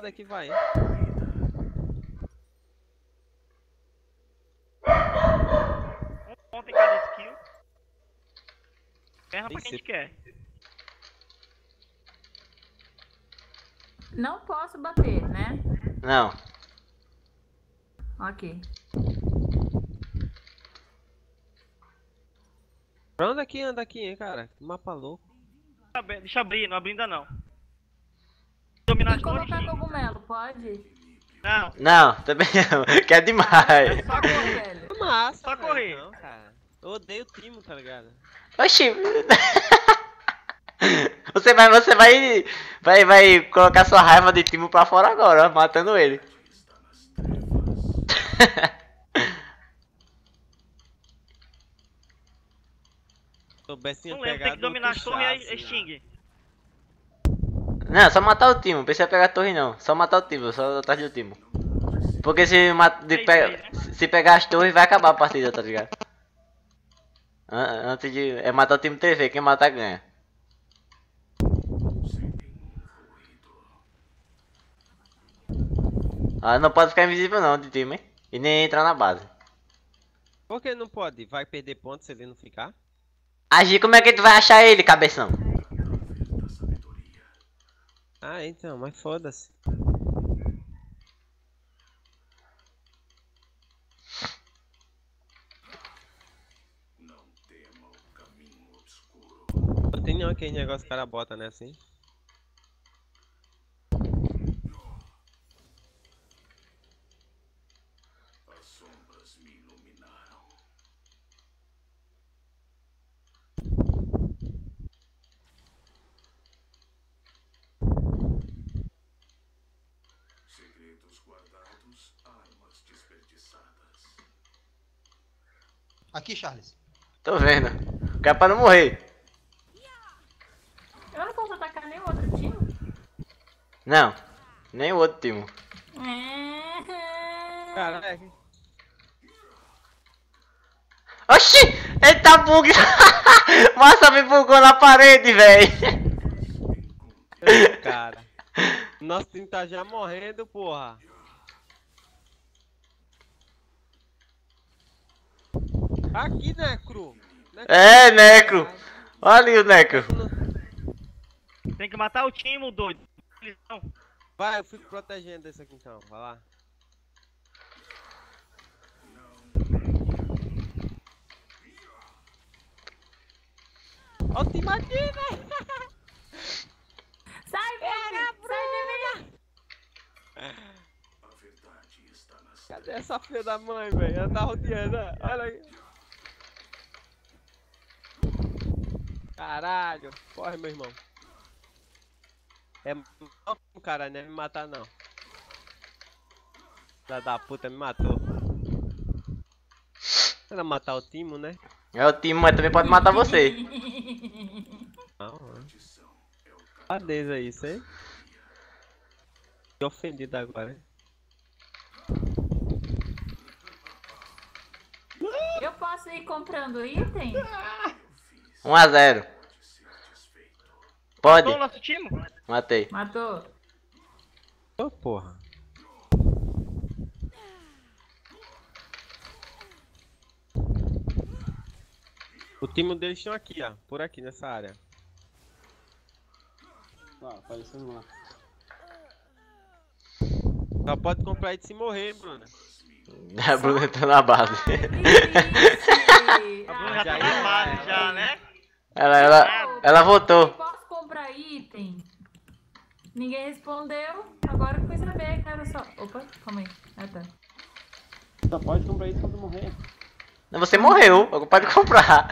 cara. Que vai? Um ponto em cada skill. Erra Tem pra quem a gente quer. Não posso bater, né? Não. Ok. Pra onde é que anda aqui, hein, cara? Que mapa louco. Deixa abrir- não abrir ainda não. E torres, colocar cogumelo, pode? Não, Não, também não. Quer demais. é só Pô, correr. velho. Massa, Só velho, correr. Não, cara. Eu odeio o Timo, tá ligado? Oxi. Você vai, você vai, vai, vai colocar sua raiva de Timo pra fora agora, ó, matando ele. Se soubesse Não lembro, tem que dominar as torres chassi, e extingue. Não, só matar o Timo, não precisa pegar a torre não. Só matar o Timo, só atrás do Timo. Porque se, de É né? se pegar as torres vai acabar a partida, tá ligado? An- Antes de. É matar o time TV, quem matar ganha. Ah, não pode ficar invisível não de time, hein? E nem entrar na base. Por que não pode? Vai perder pontos se ele não ficar? Agir, como é que tu vai achar ele, cabeção? Ah, então, mas foda-se. Não tem nenhum aquele negócio que o cara bota, né, assim? Aqui, Charles. Tô vendo. O cara pra não morrer. Eu não posso atacar nenhum outro time? Não. Nem o outro time. É... Caralho. Oxi! Eita bug! Massa me bugou na parede, véi! Cara. Nosso time tá já morrendo, porra. Aqui, Necro. Necro. É, Necro. Olha ali o Necro. Tem que matar o time, o doido. Vai, eu fico protegendo esse aqui então. Vai lá. Ó o time aqui, velho. Sai, velho! Sai mim! Cadê essa filha da mãe, velho? Ela tá rodeando, olha aí. Caralho, corre, meu irmão. É não, cara, não é me matar não. Filha da puta me matou. Era matar o Timo, né? É o time, mas também pode matar você. Não, não. Cadê isso aí? Fiquei ofendido agora. hein? Eu posso ir comprando item? 1x0. Pode. Matou o nosso time? Matei. Matou. Ô porra. O time deles estão aqui, ó. Por aqui nessa área. Ó, aparecendo lá. Só pode comprar ele se morrer, Bruno. A Bruna tá na base. A Bruna já tá na base, já né? Ela, ela, ela Eu voltou. posso comprar item? Ninguém respondeu. Agora eu fui saber, cara. Só. Opa, calma aí. Ah, tá. Só pode comprar ele quando morrer. Não, Você morreu. Pode comprar.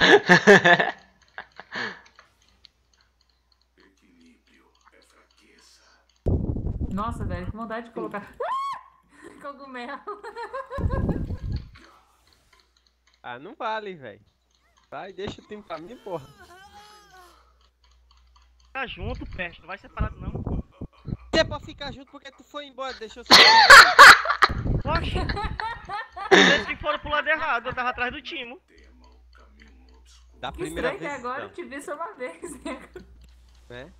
Nossa, velho, que vontade de colocar. Cogumelo. Ah, não vale, velho. Vai, deixa o time pra mim, porra. Tá junto, peste. Não vai separado, não. Se é pra ficar junto porque tu foi embora, deixou só. Poxa. Vocês que foram pro lado errado. Eu tava atrás do time. Da Que primeira estranho que vez. então. É. agora eu não, te vi só uma vez. né?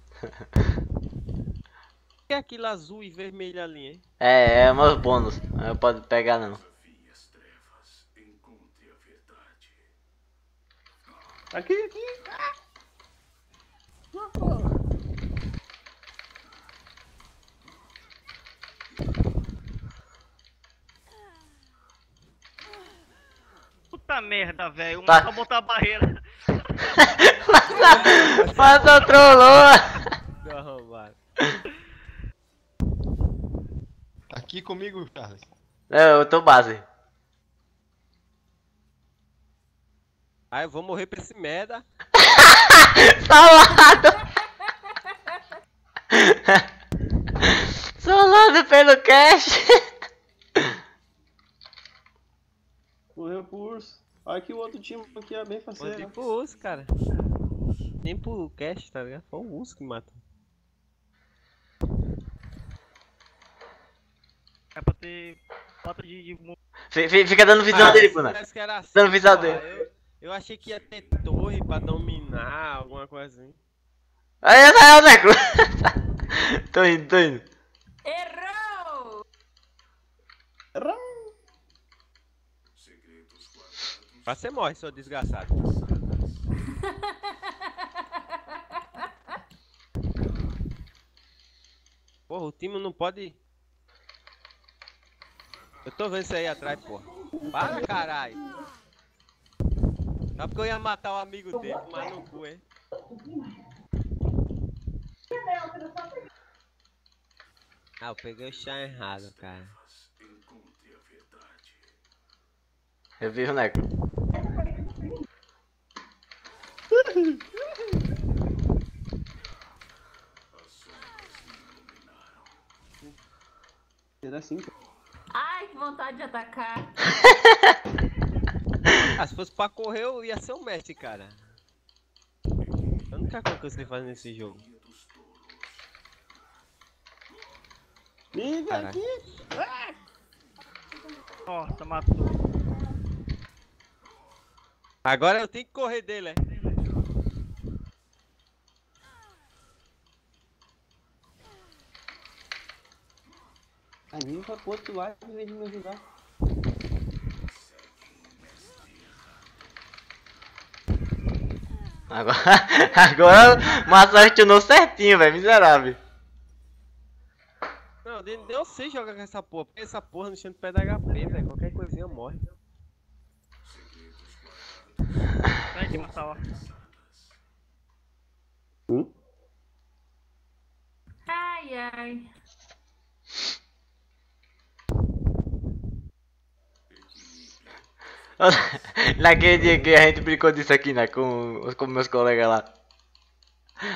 que é aquilo azul e vermelho ali, hein? É, é meus bônus. Eu posso pegar não. Aqui, aqui. Puta merda, velho. Tá. Só botar a barreira. Passa trollou. Deu arrombado. Aqui comigo, Charles. É, eu tô base. Aí eu vou morrer pra esse merda. Salado! Salado pelo cash! Urso. Olha que o outro time aqui é bem Mandei faceiro. pro urso, cara. Nem pro cash, tá ligado? Foi o urso que matou. É pra ter falta de, Fica dando visão Ah, dele, Bruna. parece que era assim, Dando visão dele. Eu, eu achei que ia ter torre pra dominar, alguma coisa assim. Aí, sai, Neco! tô indo, tô indo. Errou! Quase você morre, seu desgraçado. Porra, o time não pode. Eu tô vendo isso aí atrás, porra. Para, caralho. Só porque eu ia matar o amigo dele, mas no cu, hein? Ah, eu peguei o chá errado, cara. Eu vi o Neco. Era assim. Ai, que vontade de atacar. Ah, se fosse pra correr, eu ia ser o mestre, cara. É a única coisa que eu sei fazer nesse jogo. Liga Caraca. aqui. Nossa, matou. Agora eu tenho que correr dele, é? A Nini vai pro outro lado em vez de me ajudar. Agora, agora o Massa tunou certinho, velho. Miserável. Não, eu sei jogar com essa porra, porque essa porra não chama de pé da HP, velho. Qualquer coisinha morre. Sai matar, ó. Hum? Ai, ai. Naquele dia que a gente brincou disso aqui, né? Com, com meus colegas lá.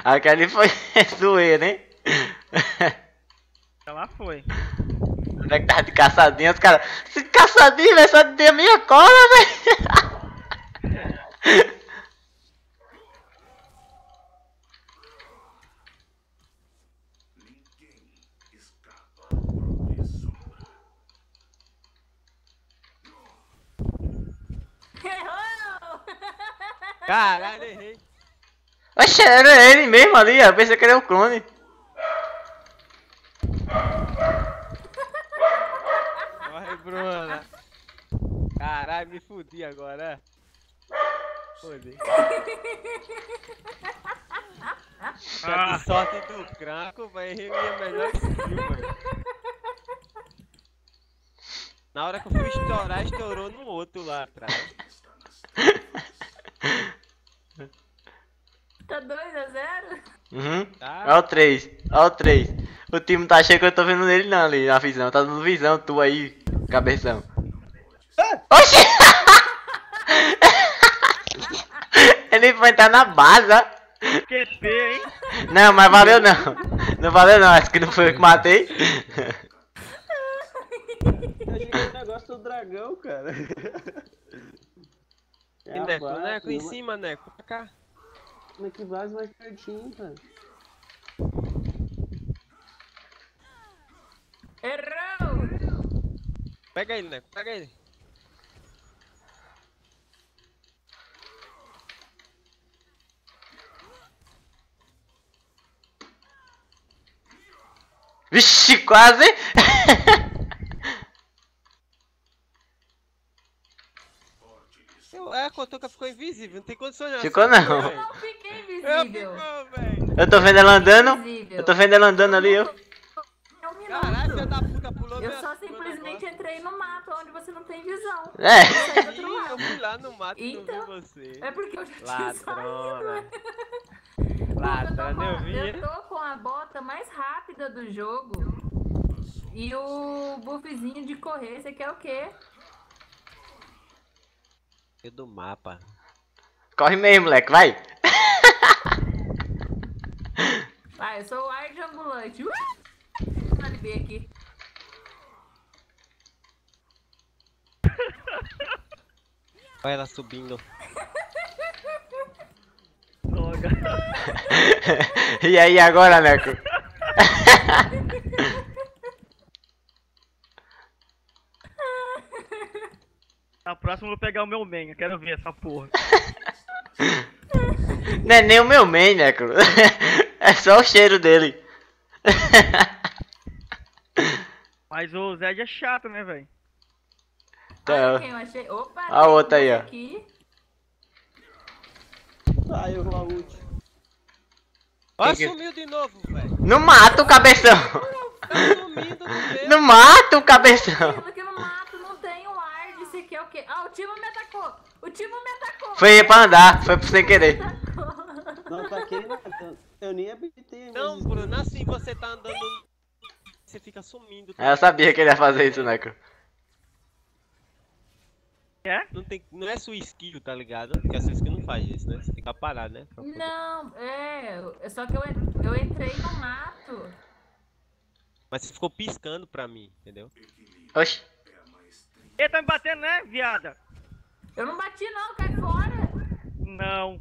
Aquele foi zoeira, hein? Ela foi. O moleque tava de caçadinha, os caras. Esse caçadinho, velho, só tem a minha cola, velho. Errou! Caralho, errei. Oxe, era ele mesmo ali. Eu pensei que era o clone. Morre, Bruna. Caralho, me fudi agora. Fudi. Tá Ah. de sorte do cranco, vai errei minha melhor skill, velho. Na hora que eu fui estourar, estourou no outro lá atrás. Tá 2x0? Uhum. Tá? Olha o 3, olha o 3. O time tá achando que eu tô vendo ele não ali na visão. Tá dando visão tu aí, cabeção. Oxi! ele foi entrar na base. QP, hein? Não, mas valeu não. Não valeu não, acho que não foi eu que matei. Eu joguei o negócio do dragão, cara. É E a Neco, base, Neco, em uma- cima, Neco, pra cá. Mas que base mais pertinho, cara. Errou! Pega ele, Neco, pega ele. Vixe, quase! é, a Cotoca ficou invisível, não tem condições não. Ficou não. velho. Não fiquei Eu invisível. ficou, velho. Eu tô vendo ela andando. Invisível. Eu tô vendo ela andando ali, eu. É. Caralho, filha da puta pulou Eu só simplesmente entrei no mato onde você não tem visão. É. Eu lado. fui lá no mato e não Então, vi você. É porque eu já tinha saído. Ladrona. Eu tô, Ladrona, com, eu a- vi. eu tô com a bota mais rápida do jogo. E o buffzinho de correr, você quer o quê? E do mapa. Corre mesmo, moleque, vai. Ah, eu sou o ar de ambulante. Uh! Olha B aqui. Olha ela subindo. Droga. E aí, agora, Neco? Na próxima eu vou pegar o meu main, eu quero ver essa porra. Não é nem o meu main, Neco. É só o cheiro dele. Mas o Zed é chato, né, velho? Tá. Eu achei. Opa, A tem outra aí, ó. Aqui. Ah, eu vou. Olha, que- sumiu de novo, velho. Não mata o cabeção. Tá sumindo. Não mata o cabeção. Aquilo que no mato não tem o ar de você quer o quê? Ah, o Timo me atacou! O Timo me atacou! Foi pra andar, foi sem querer. Não, tá aquele nada. Eu nem habilitei. Não, Bruno, assim você tá andando. Você fica sumindo. Eu sabia que ele ia fazer isso, Neco. É? Não, tem, não é sua skill, tá ligado? Porque a sua skill não faz isso, né? Você tem que parar, né? Não, é. é Só que eu, eu entrei no mato. Mas você ficou piscando pra mim, entendeu? Oxi. Ele tá me batendo, né, viada? Eu não bati, não, cai fora! Não.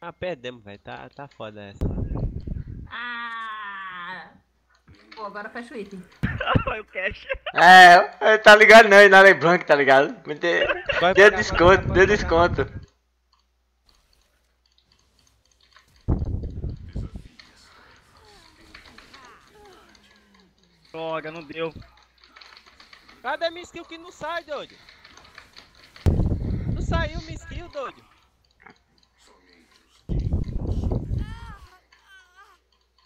Ah, perdemos, velho. Tá, tá foda essa. Ah! Pô, agora fecha o item. Olha o cash. É, tá ligado não, Inalem Blanc, tá ligado? Me dê- Vai Deu pegar, desconto, deu desconto. Droga, não deu. Cadê minha skill que não sai, doido? Não saiu minha skill, doido.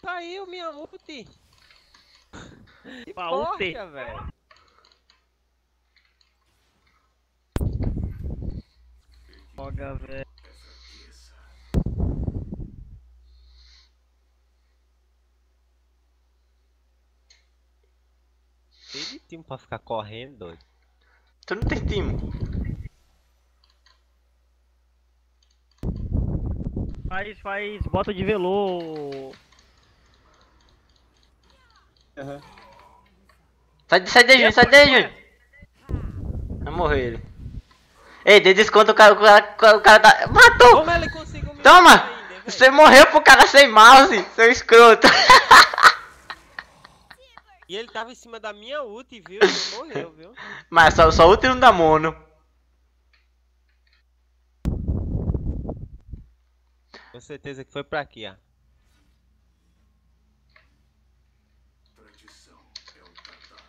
Saiu minha ult. Que porra, velho. Droga, velho. Cheio de time pra ficar correndo, doido. Tu não tem time. Faz, faz bota de velô. Aham. Sai, sai daí, Júnior, sai daí, Júnior. Vai morrer ele. Ei, dê desconto, o cara, o cara, o cara tá... Matou! Como ele conseguiu me Toma! velho? Você morreu pro cara sem mouse, seu escroto. E ele tava em cima da minha ult, viu? Ele morreu, viu? Mas só, só tiro não dá mono. Com certeza que foi pra aqui, ó.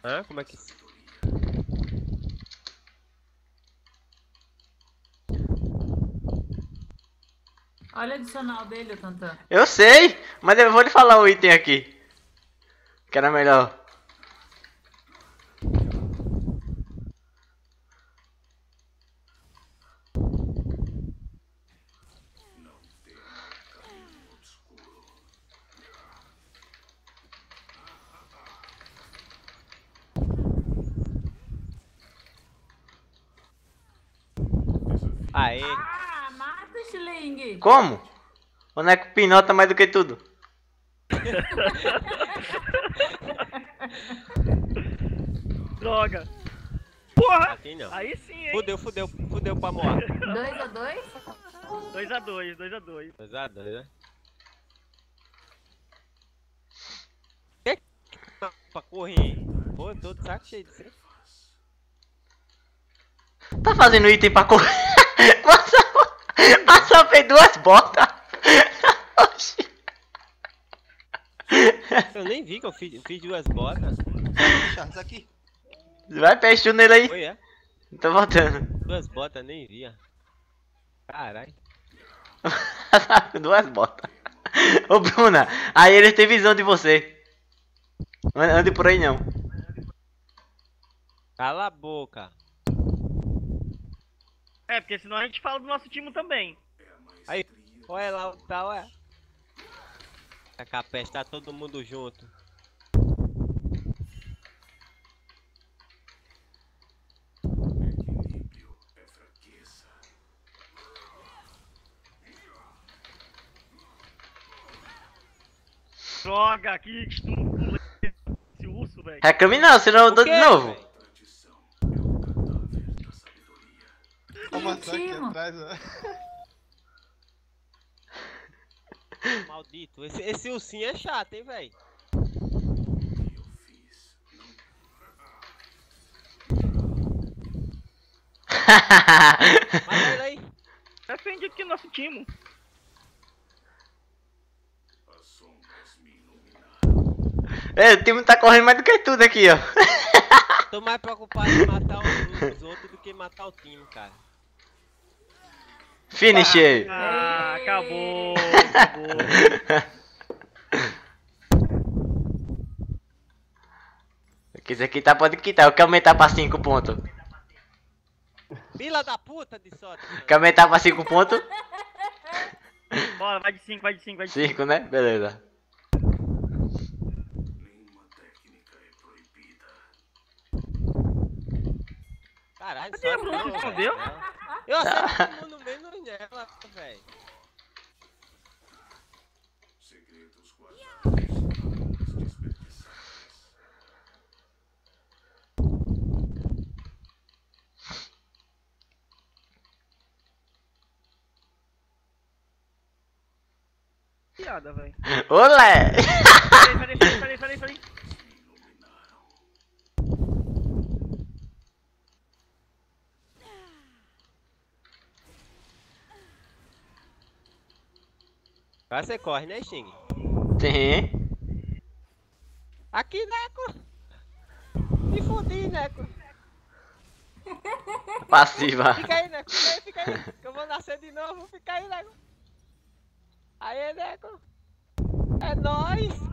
Hã? Como é que. Olha o adicional dele, Tantan. Eu sei, mas eu vou lhe falar o item aqui. Que era melhor. Aê! Ah, mata, Schling! Como? O Neco pinota mais do que tudo. Droga. Porra! Aqui não. Aí sim, hein? Fudeu, fudeu, fudeu pra Moá. 2x2? 2x2, 2x2. Pesado, né? Que pra correr? Pô, tô de saco cheio disso. hein? Tá fazendo item pra correr. Passa, passa fez duas botas. Eu nem vi que eu fiz, fiz duas botas. Charles, aqui. Vai, peste nele aí. Foi, é? Tô voltando. Duas botas, nem via. Caralho. Duas botas. Ô Bruna, aí eles têm visão de você. Ande por aí não. Cala a boca. É, porque senão a gente fala do nosso time também. Aí, olha lá o tal, é. A capeste tá todo mundo junto. Droga, que estúpido esse urso, velho. Reclame não, senão eu dou de novo. velho? Atrás, ó. Maldito. Esse, esse ursinho é chato, hein, velho? Mata ele aí. Defende aqui nosso time. é, o time tá correndo mais do que tudo aqui, ó. Tô mais preocupado em matar os outros do que matar o time, cara. Finish aí. Ah, acabou. acabou. Esse aqui tá, pode quitar. Eu quero aumentar pra 5 pontos. Fila da puta de sorte. Quer aumentar pra 5 pontos? Bora, vai de 5, vai de 5, vai de 5. 5, né? Beleza. Caralho, Bruna? não, Você velho. escondeu? Eu acerto todo mundo menos nela, velho. Piada, velho. Olé! Sai daí, sai daí, sai daí, sai daí, sai daí. Agora você corre, né, Xing? Sim. Aqui, Neco! Me fudi, Neco! Passiva. Fica aí, Neco! Fica aí, fica aí! Que eu vou nascer de novo! Fica aí, Neco! Aê, Neco! É nóis!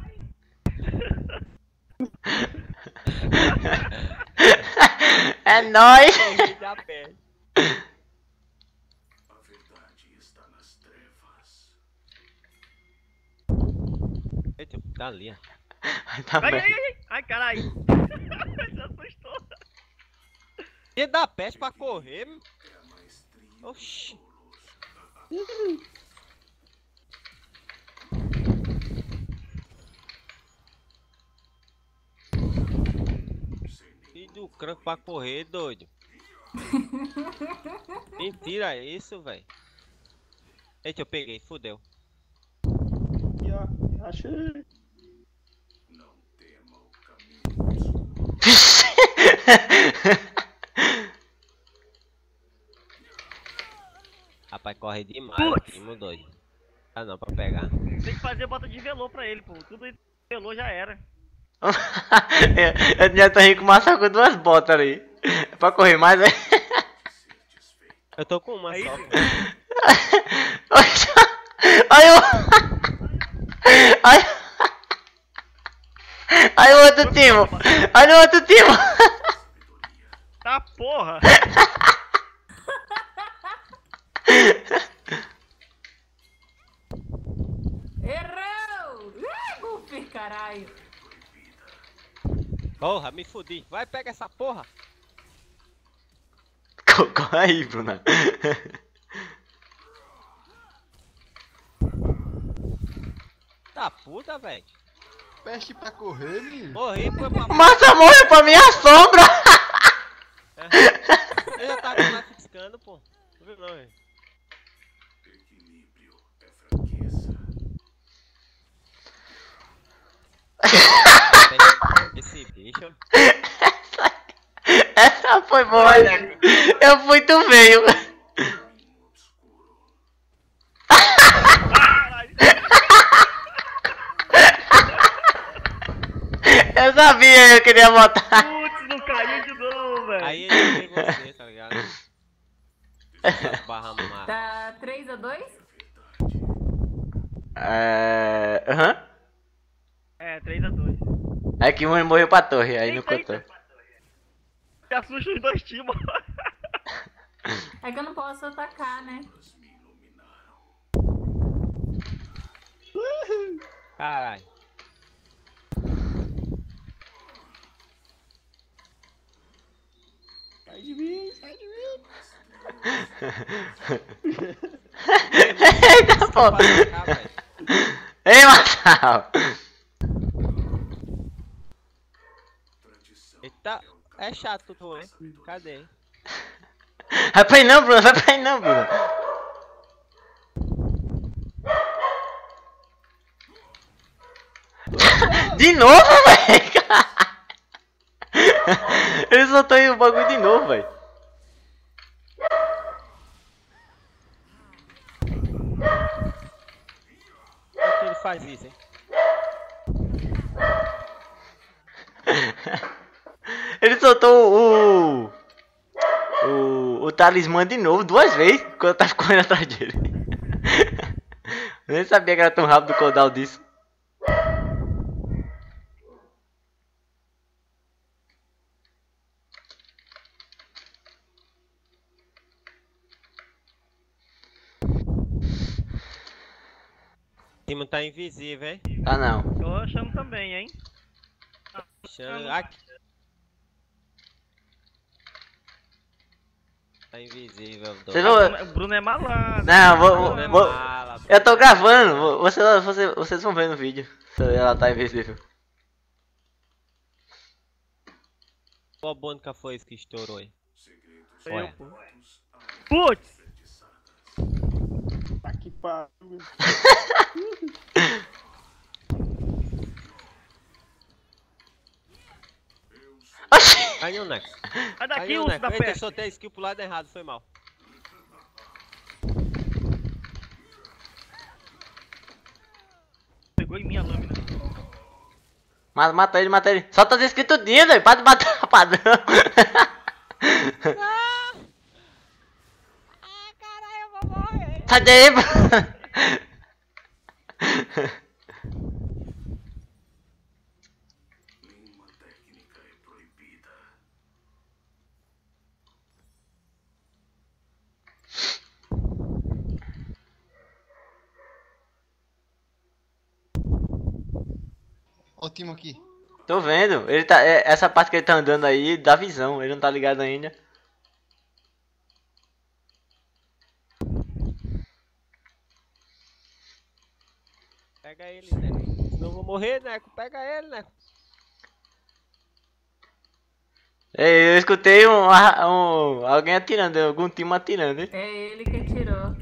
É nóis! Corri da pele. Eita, tá ali, ó. Tá Ai, ai, bem. ai, ai. Ai, caralho. Se assustou. E dá peste pra correr? Oxi. Filho do cranco pra correr, doido. Mentira é isso, velho. Eita, eu peguei, fudeu. Aqui, ó. Achei. Rapaz, corre demais, Putz. primo doido. Ah não, pra pegar. Tem que fazer bota de velô pra ele, pô. Tudo de velô já era. eu, eu já tô rindo com só com duas botas ali. É pra correr mais, é? Eu tô com uma Aí, só. Olha o. Olha. Olha o outro time. Olha o outro time. Tá porra. Errou! Goofy, caralho. Porra, me fudi. Vai, pega essa porra. Co- Corre aí, Bruna. Tá puta, velho. Peste pra correr, menino. Morri, foi pra Massa morre pra minha sombra. Eu já tava lá fiscando, pô. Não viu não, velho. Esse bicho. Essa foi boa, né? Eu fui tu veio. Caralho. Eu sabia que eu queria botar. Putz, não caiu de novo, velho. Aí ele vê você, tá ligado? Barra má. Tá 3x2? É. Aham. É, 3x2. É que um morreu pra torre, aí não contou. Me assusta os dois times. É que eu não posso atacar, né? Caralho. De mim, sai de mim. Eita, pô. Ei, Marçal. Eita, é chato tu, hein? Cadê? Vai pra aí não, Bruno, vai pra aí não, Bruno. De novo, velho? Ele soltou aí o bagulho de novo, velho. Por que ele faz isso, hein? Ele soltou o. O. O talismã de novo, duas vezes, quando eu tava correndo atrás dele. Eu nem sabia que era tão rápido o cooldown disso. O time tá invisível, hein? Tá não. Tô achando também, hein? Deixando... Aqui. Tá invisível. Dom. Vocês vão. O Bruno é malandro. Não, vou. É vou- mala, eu tô gravando, vocês, vocês, vocês vão ver no vídeo. Se ela tá invisível. Qual bônica foi que estourou aí? Pô. Putz! Que pariu. Caiu, Neco. Sai daqui, Caiu, urso da Eita, eu peste. soltei a skill pro lado errado, foi mal. Pegou em minha lâmina. Mata, mata ele, mata ele. Solta as escritas tudinho, velho. Para de bater padrão. vou morrer. Sai daí, Bruno. Ó o aqui. Tô vendo. Ele tá, é, essa parte que ele tá andando aí dá visão. Ele não tá ligado ainda. Pega ele, Neco. Morrer, Neco. Pega ele, Neco. Ei, eu escutei um, um- alguém atirando, algum time atirando, hein? É ele que atirou.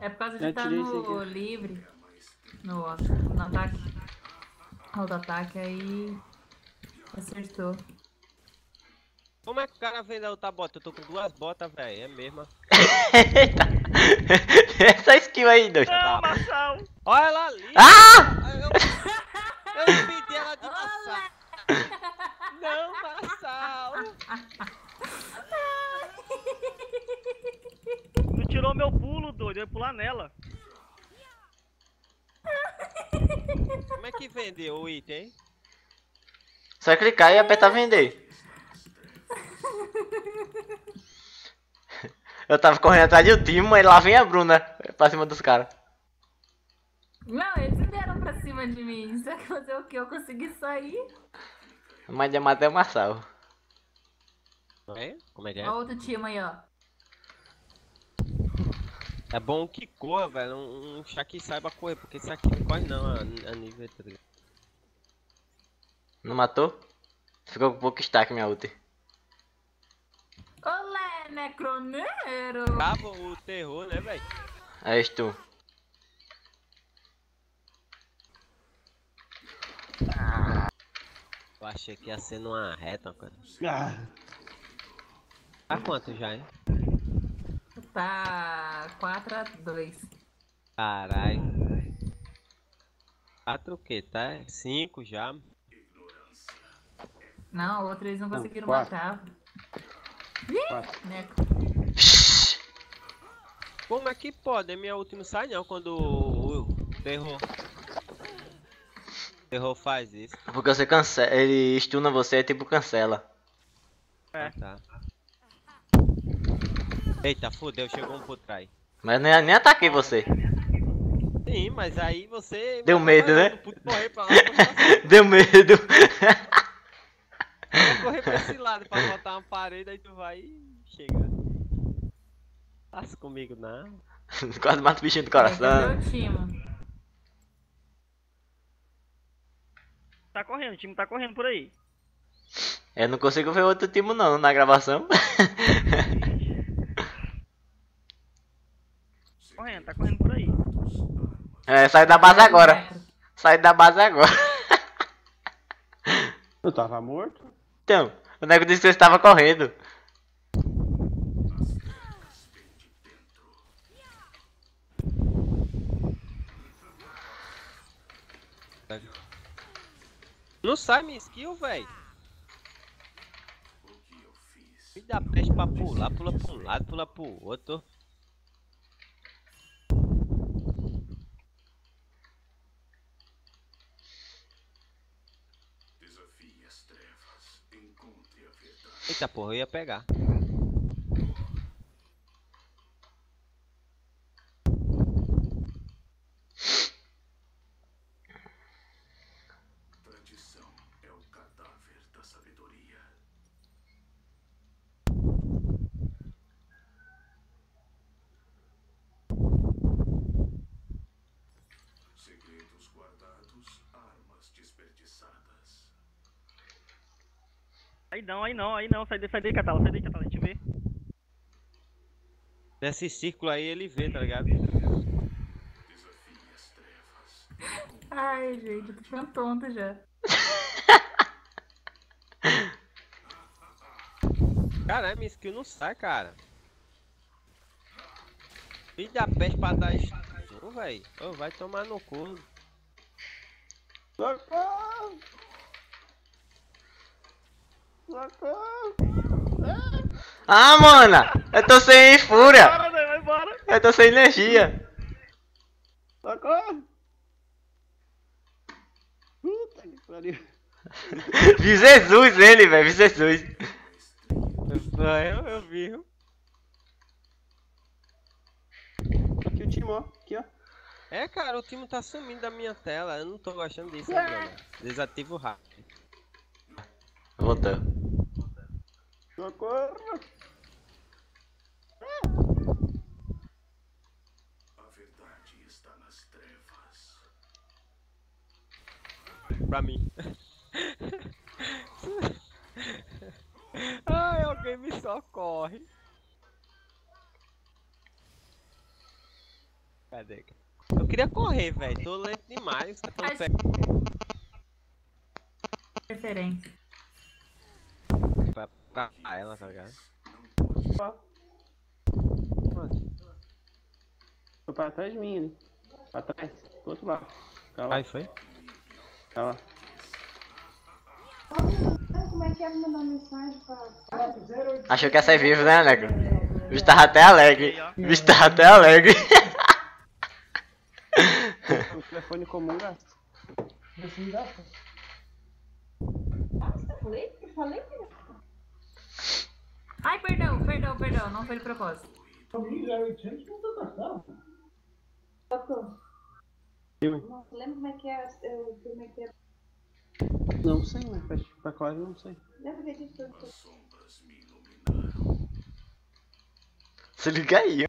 É por causa de estar sem no livre. No, no ataque. Auto-ataque aí. Acertou. Como é que o cara vende a outra bota? Eu tô com duas botas, velho. É mesmo. Essa skill aí, doido. Não, Marçal! Olha ela ali. Ah! Eu, eu impedi ela de passar. Não, Marçal. Tu tirou meu pulo, doido. Eu ia pular nela. Como é que vendeu o item, hein? Só clicar e apertar vender. Eu tava correndo atrás de um time, mas lá vem a Bruna pra cima dos caras. Não, eles vieram pra cima de mim. Você vai fazer o que? Eu consegui sair. Mas de matar é o Marçal. É? Como é que é? Ó, outro time aí, ó. É bom que corra, velho. Um, um chá que saiba correr, porque esse aqui não corre não a, a nível 3. Não matou? Ficou com pouco destaque minha ult. Olé, necroneiro! Acaba o terror, né, velho? É isso tu. Eu achei que ia ser numa reta, coisa. Ah, Tá quanto já, hein? Tá 4x2. Caralho. Quatro o quê? Tá? Cinco já. Não, o outro eles não conseguiram quatro. matar. Como é que pode? A minha não sai não quando o, o terror. O terror faz isso. Porque você cancela. Ele stuna você, tipo cancela. É. Ah, tá. Eita, fodeu, chegou um por trás. Mas nem, nem ataquei você. Sim, mas aí você. Deu medo, né? Lá, Deu medo. Vou correr pra esse lado pra botar uma parede, aí tu vai e chega. Passa comigo, não. Quase mata o bichinho do coração. Tá correndo, o time tá correndo por aí. Eu não consigo ver outro time não na gravação. Correndo, tá correndo por aí. É, sai da base agora. Sai da base agora. Eu tava morto? Então, o nego disse que você estava correndo. Não sai minha skill, véi. Me dá peste pra pular, pula pra um lado, pula pro outro. Eita porra, eu ia pegar. Não, aí não, aí não. Sai daí, sai daí, Catala, sai daí, Catala, a gente vê. Nesse círculo aí ele vê, tá ligado? Ai, gente, eu tô ficando tonta já. Caralho, minha skill não sai, cara. Filho da peste pra dar véi. Ô, vai tomar no cu. Socorro! Socorro! Ah, mana! Eu tô sem fúria! Bora, Zé, vai embora. Eu tô sem energia! Socorro! Puta que pariu. Vi Jesus ele, velho, vi Jesus. Eu, eu vi. Aqui o time, ó. Aqui, ó. É, cara, o time tá sumindo da minha tela. Eu não tô gostando disso, Bruno. Desativo rápido. Voltou. Socorro! Pra mim. Ai, alguém me socorre. Cadê? Eu queria correr, velho. Tô lento demais. Tá tão Pra ela, tá ligado? Ó. Foi pra trás de mim, né? Pra trás. Do outro lado. Tá lá. Aí foi? Tá lá. Como é que é mandar mensagem pra. Achou que ia sair vivo, né, nego? O bicho tava até alegre. O bicho tava até alegre. O telefone comum gasta. Falei? Eu falei que Ai, perdão, perdão, perdão. Não foi de propósito. Filme? Nossa, lembra como é que é o filme que é. Não sei, né? Pra, pra Clara não sei. Lembra que a gente perguntou? Se liga aí.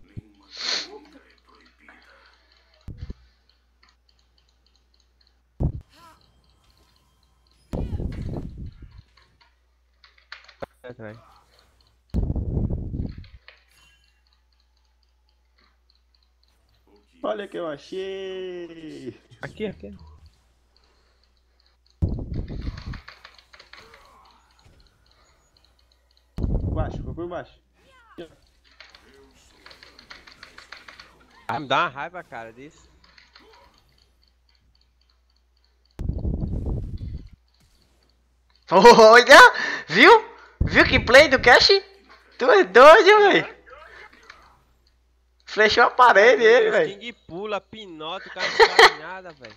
Atrás. Olha que eu achei! Aqui, aqui. Baixo, foi por baixo. Ah, me dá uma raiva, cara, disso. Olha! Viu? Viu que play do Cash? Tu é doido, velho. Flechou a parede ele, velho. King pula, pinota, o cara não sabe nada, velho.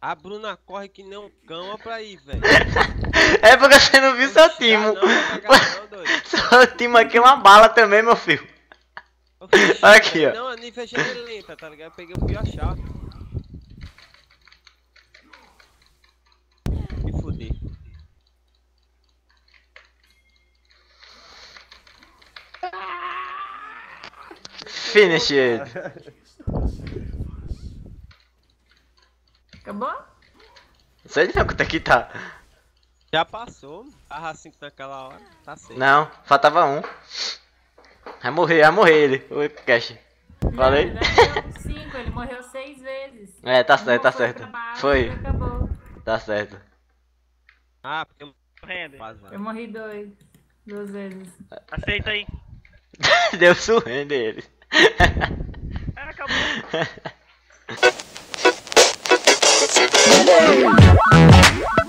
A Bruna corre que nem um cão, ó pra aí, velho. É porque você não viu seu timo. Não, não. Seu timo aqui é uma bala também, meu filho. Oxi, Aqui, ó. Não, a nem fechei ele lenta, tá ligado? Eu peguei o pior chato. Me fuder. Finish ele. Acabou? Sei não quanto é que tá. Já passou, tava 5 naquela hora, tá certo. Não, faltava um. Vai morrer, vai morrer ele. O Cash. Falei? Na verdade, deu cinco, ele morreu seis vezes. É, tá certo, tá certo. pra baixo Foi. Acabou. Tá certo. Ah, porque eu Correndo. Eu morri dois. Duas vezes. Aceita aí. Deu surrendo ele. É, acabou.